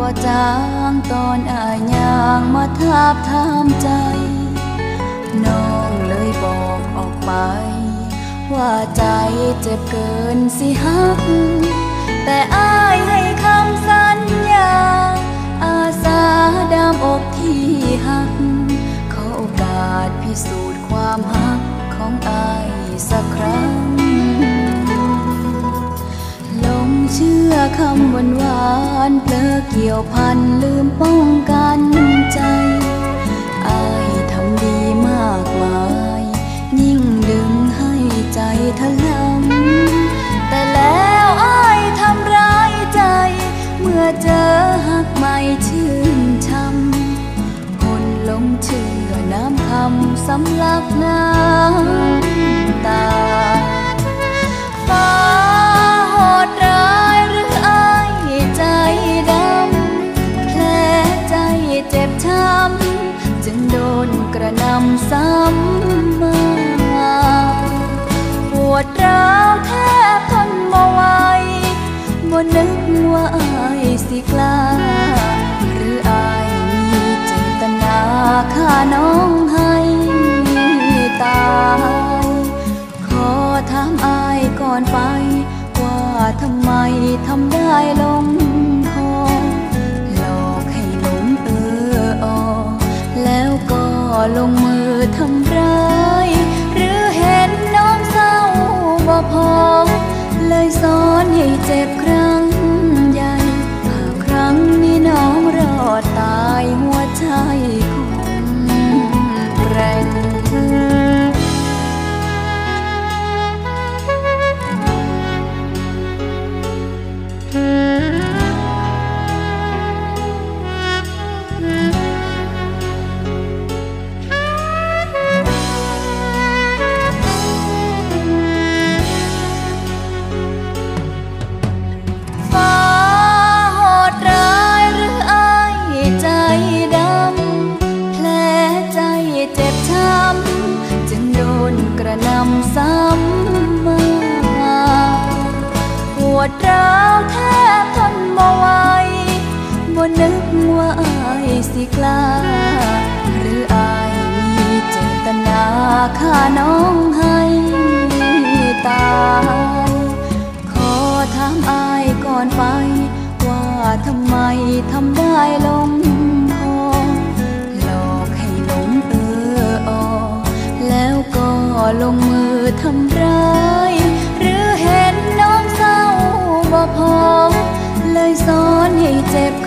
บ่จางตอนอายางมาทาบทามใจ น้องเลยบอกออกไป ว่าใจเจ็บเกินสิฮัก แต่อายให้คำสัญญา อาสาดามอกที่หัก ขอโอกาสพิสูจน์ความหักของอายสักครั้งลงเชื่อคำหวานหวานเพล เกี่ยวพันลืมป้องกันใจ อายทำดีมากมาย ยิ่งดึงให้ใจทะลำแต่แล้วอายทำร้ายใจ เมื่อเจอหักไม่ชื่นช่ำคนหลงเชื่อน้ำคำสำลักน้ำ ซ้ำมาปวดร้าวแทบทนบ่ไหวบ่นึกว่าอายสิกล้า หรืออายมีเจตนาฆ่าน้องให้ตายขอถามอายก่อนไป ว่าทำไมทำได้ลงคอหลอกให้หลงเออออแล้วก็ลง ดร้าวแทบทนบ่ไหวบ่นึกว่าอายสิกล้า หรืออายมีเจตนาฆ่าน้องให้ รื